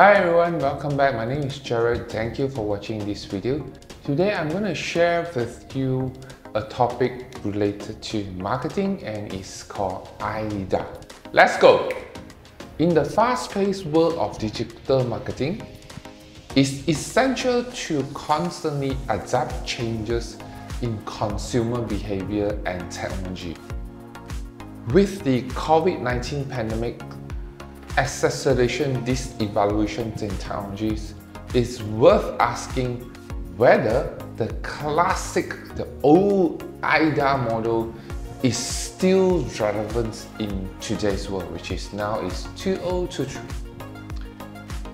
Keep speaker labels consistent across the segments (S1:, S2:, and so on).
S1: Hi everyone, welcome back. My name is Jarod. Thank you for watching this video. Today I'm going to share with you a topic related to marketing and it's called AIDA. Let's go! In the fast-paced world of digital marketing, it's essential to constantly adapt changes in consumer behavior and technology. With the COVID-19 pandemic acceleration these evaluations in technologies, it's worth asking whether the classic, the old AIDA model is still relevant in today's world, which is now is 2023.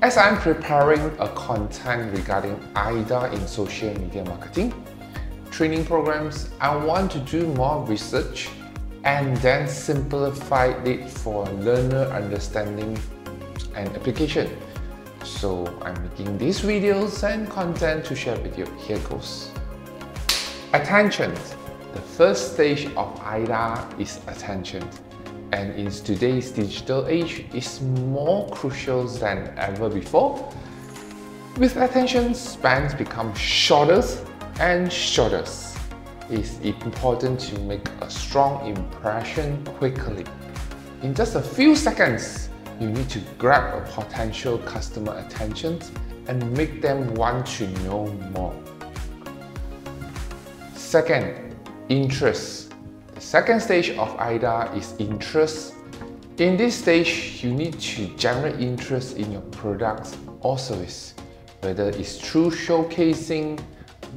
S1: As I'm preparing a content regarding AIDA in social media marketing, training programs, I want to do more research and then simplified it for learner understanding and application. So I'm making these videos and content to share with you. Here goes. Attention. The first stage of AIDA is attention. And in today's digital age, it's more crucial than ever before. With attention spans become shorter and shorter it's important to make a strong impression quickly. In just a few seconds, you need to grab a potential customer attention and make them want to know more. Second, interest. The second stage of AIDA is interest. In this stage, you need to generate interest in your products or service, whether it's through showcasing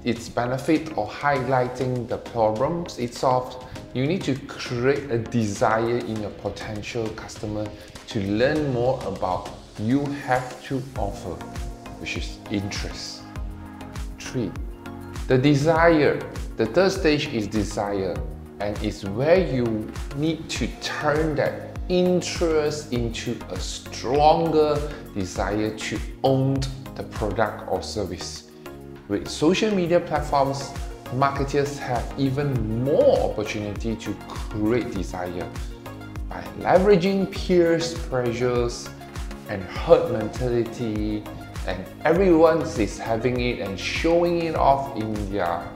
S1: its benefit or highlighting the problems it solves, you need to create a desire in your potential customer to learn more about you have to offer, which is interest. Three, the desire. The third stage is desire and it's where you need to turn that interest into a stronger desire to own the product or service. With social media platforms, marketers have even more opportunity to create desire by leveraging peers pressures and herd mentality and everyone is having it and showing it off in their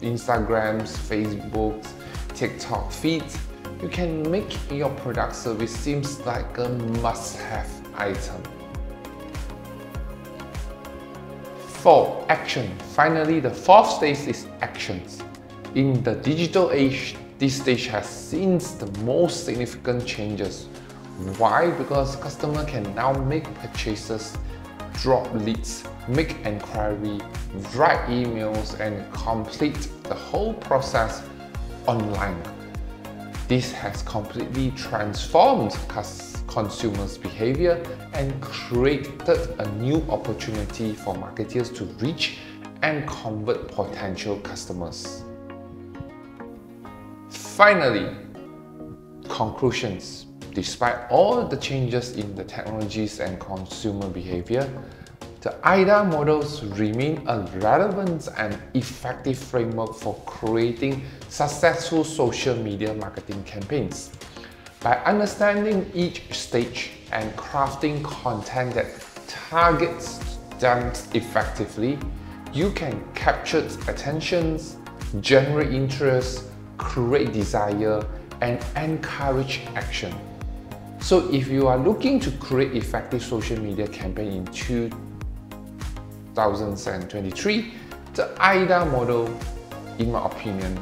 S1: Instagrams, Facebooks, TikTok feeds, you can make your product service seems like a must-have item. 4. Action. Finally, the fourth stage is actions. In the digital age, this stage has seen the most significant changes. Why? Because customer can now make purchases, drop leads, make inquiry, write emails and complete the whole process online. This has completely transformed consumers' behavior and created a new opportunity for marketers to reach and convert potential customers. Finally, conclusions. Despite all the changes in the technologies and consumer behavior, the AIDA models remain a relevant and effective framework for creating successful social media marketing campaigns. By understanding each stage and crafting content that targets them effectively, you can capture attentions, generate interest, create desire, and encourage action. So if you are looking to create effective social media campaign in 2023, the AIDA model, in my opinion,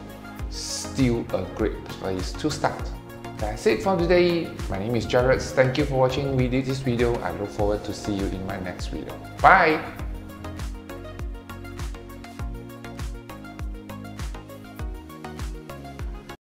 S1: still a great place to start. That's it for today. My name is Jarod. Thank you for watching We did this video. I look forward to see you in my next video. Bye!